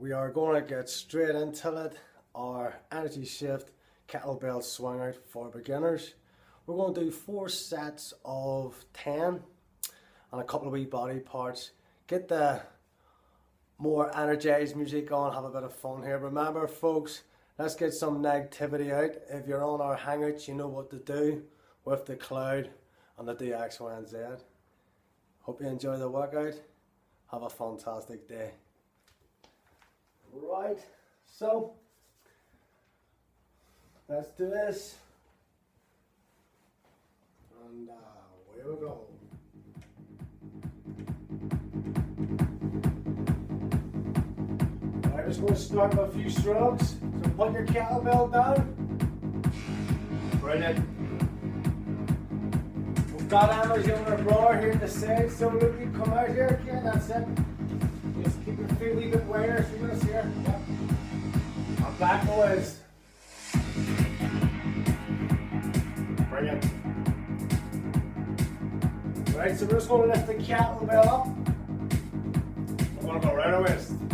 we are going to get straight into it. Our energy shift kettlebell swing out for beginners. We're going to do four sets of 10 and a couple of wee body parts. Get the more energized music on, have a bit of fun here. Remember, folks, let's get some negativity out. If you're on our Hangouts, you know what to do with the cloud and the DX, Y, and. Hope you enjoy the workout. Have a fantastic day. Right, so let's do this. And uh, we go. I'm just going to start with a few strokes. So put your kettlebell down. Brilliant. We've got hammers on our bar here at the so look, you come out here, okay, that's it. Just keep your feet a little bit wider, see this here? Yep. And back always. Brilliant. Right, so we're just to lift the kettlebell up. We're going to go right away. And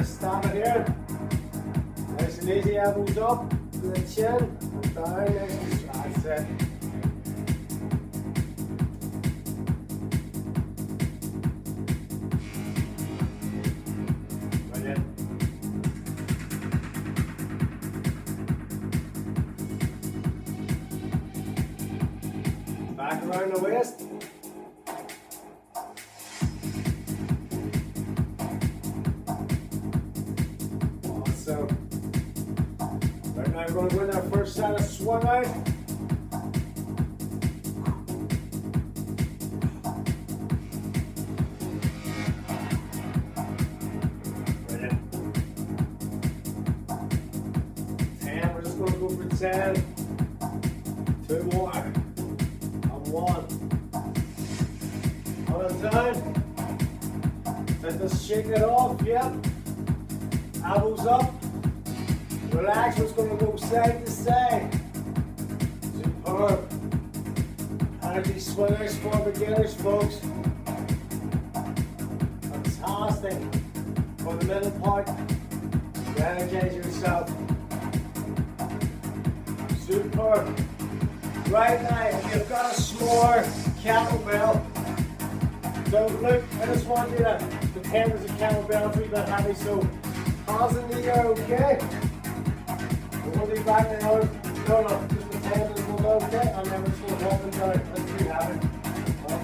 let's it here. Nice and easy, elbows up to the chin, and down, nice and that's it. Back around the waist. We're going to win in our first set of swung. Brilliant. Ten, we're just going to go for ten. Two more. And one. On a time. Let us shake it off, yep. Elbows up. Relax, what's going to go side to side. Superb. be swingers for beginners, folks. Fantastic. For the middle part, to energize yourself. Superb. Right now, if you've got a smaller kettlebell, don't look, I just want you to pretend there's a kettlebell for you that heavy, so hands in the air, okay? Be back okay, and just going to. Let's. Well,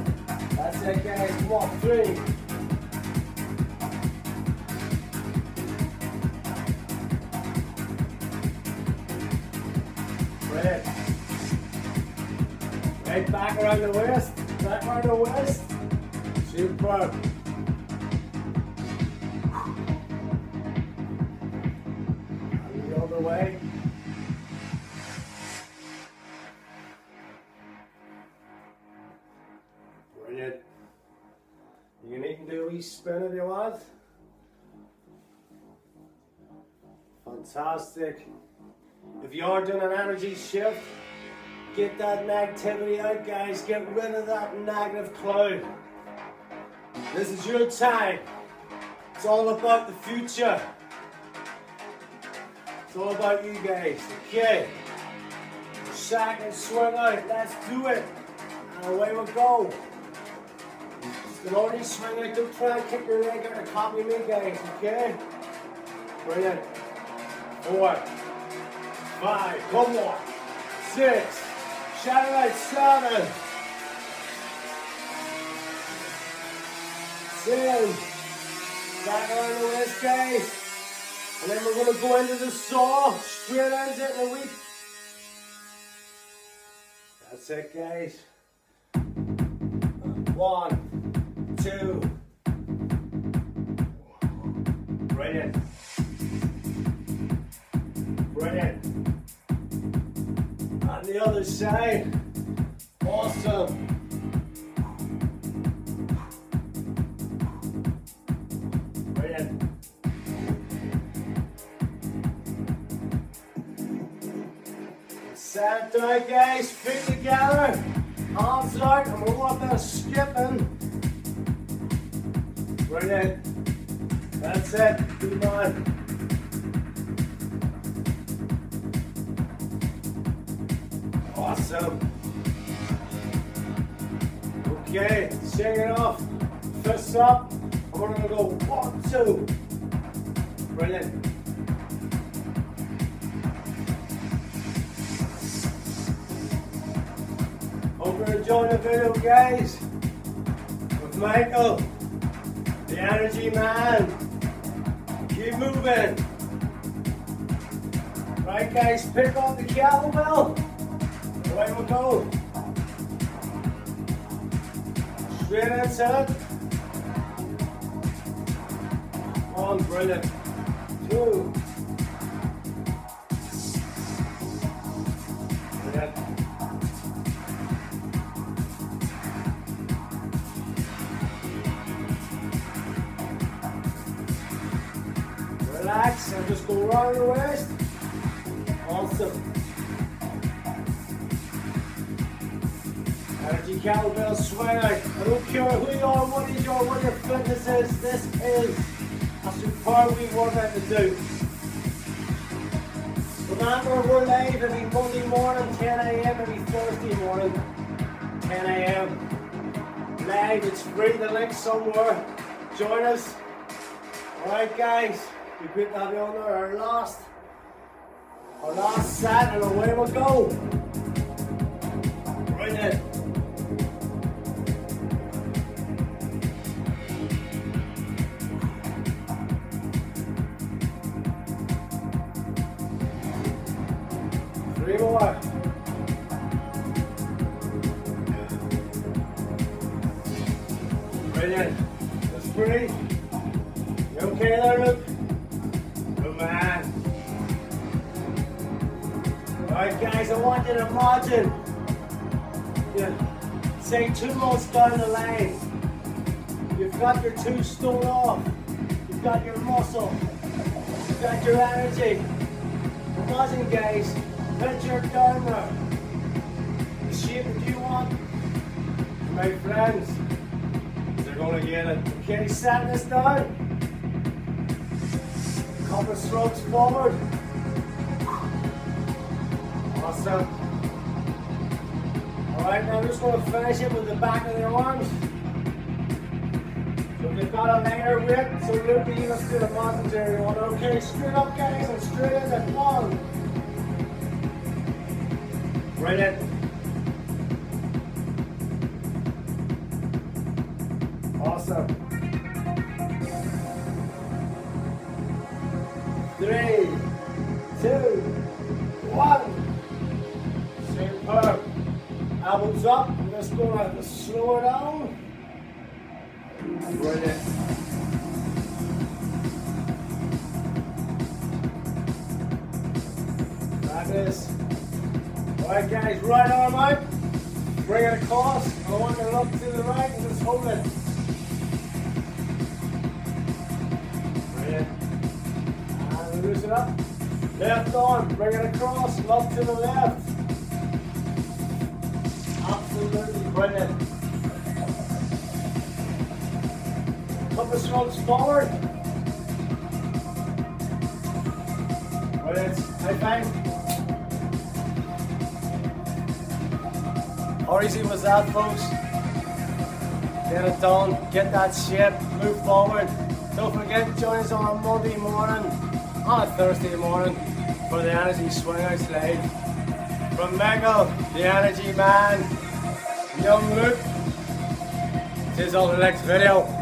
That's it, guys. Come on, three. Right. Back around the waist. Back around the waist. Superb. Spin you want. Fantastic. If you are doing an energy shift, get that negativity out, guys. Get rid of that negative cloud. This is your time. It's all about the future. It's all about you guys. Okay. Second swing out. Let's do it. And away we go. You can only swing out. Don't try and kick your leg out or copy me, guys. Okay? Brilliant. Four. Five. Come on. Six. It out. Seven. Seven. Back around the waist, guys. And then we're to go into the saw. Straight into it in a week. That's it, guys. One, other side. Awesome. Right in. Set right, guys. Feet together. Arms out. And we're up there skipping. Bring it. That's it. Come on. Awesome. Okay, shake it off. Fists up. We're gonna go one, two. Brilliant. Hope you're enjoying the video, guys. With Michael, the energy man. Keep moving. Right, guys, pick up the kettlebell. Away we go. Straight it. One, brilliant. Two. Brilliant. Relax and just go around the waist. Awesome. Energy swing out. I don't care who you are, what is your, what your fitness is, this is a superb workout to do. Remember, we're live every Monday morning, 10 a.m., every Thursday morning, 10 a.m. Live, it's free, the link somewhere. Join us. Alright guys, we great to have you on there. Our last, our last set and away we go. Right then. Brilliant. That's three. You okay there, Luke? Good man. Alright guys, I want you to imagine yeah, say two months down the line, you've got your two stone off, you've got your muscle, you've got your energy. Imagine guys, picture down there. The shape that you want. My friends, it. Okay, set this down. Couple strokes forward. Awesome. Alright, now I'm just going to finish it with the back of their arms. So they've got a lighter weight, so we'll be let's do the voluntary one. Okay, straight up guys and straight in the one. Brilliant. Awesome. Three, two, one. Superb. Elbows up. I'm just going to slow it down. Brilliant. Fabulous. Alright guys, right arm out. Bring it across. I want to look to the right and just hold it. And loosen up. Left arm, bring it across, look to the left. Absolutely brilliant. Couple strokes forward. Brilliant. High five. How easy was that, folks? Get it done, get that shape, move forward. Don't forget, join us on Monday morning, on a Thursday morning for the Energy Swing Out Live. From Michael, the Energy Man, Young Luke. See you on the next video.